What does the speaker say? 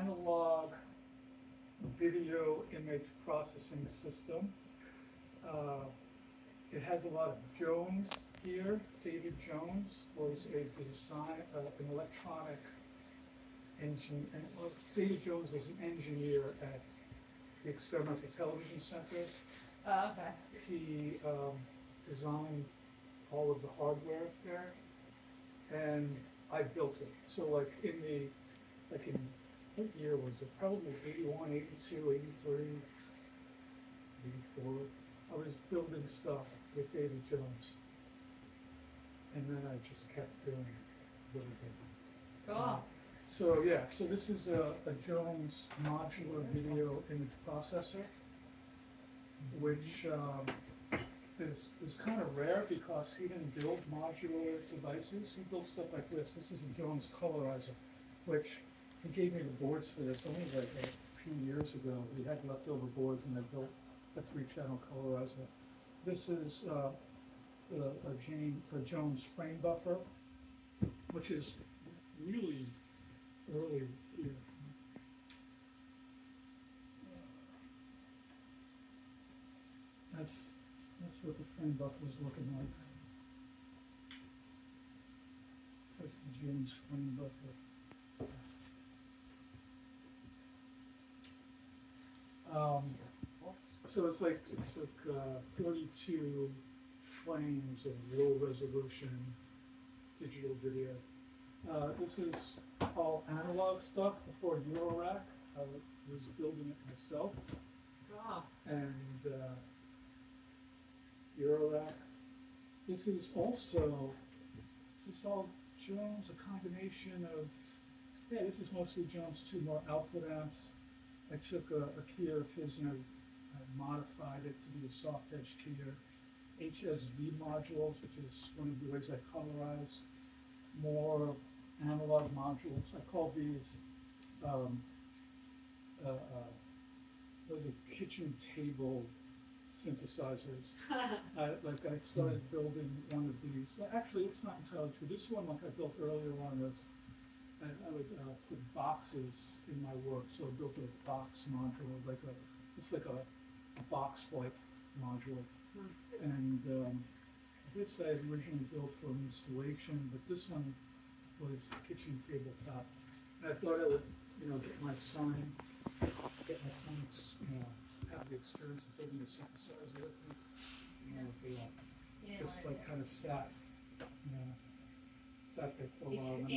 analog video image processing system. Uh, It has a lot of Jones here. David Jones was a design, uh, an electronic engine, and well, David Jones was an engineer at the Experimental Television Center. Oh, okay. He um, designed all of the hardware there, and I built it. So like in the, like in, what year was it? Probably 81, 82, 83, 84. I was building stuff with David Jones. And then I just kept doing it little bit. Cool. So, yeah, so this is a, a Jones modular video image processor, which, um, is, is kind of rare because he didn't build modular devices. He built stuff like this. This is a Jones colorizer, which he gave me the boards for this only like a few years ago. We had leftover boards and I built a three-channel colorizer. This is, uh, a, a Jane, a Jones frame buffer, which is really early, yeah. That's, that's what the frame buffer is looking like. That's the James frame buffer. Um, so it's like, it's like, uh, thirty-two frames of low resolution digital video. Uh, this is all analog stuff before Eurorack. I was building it myself Cool. and uh, Eurorack. This is also, this is all Jones, a combination of, yeah, this is mostly Jones two more output amps. I took a, a of his and I, I modified it to be a soft edge keyer. HSV modules, which is one of the ways I colorize. More analog modules. I call these um, uh, uh, those are kitchen table synthesizers. I, like I started building one of these. Well, actually, it's not entirely true. This one, like I built earlier on, was I, I would uh, put boxes in my work. So I built a box module, like a it's like a, a box like module. Hmm. And um, this I had originally built for an installation, but this one was kitchen tabletop. And I thought I would, you know, get my son, get my son, you know, have the experience of building a synthesizer with me. You know, they, uh, didn't just like kind of sat, you know, sat there for a while.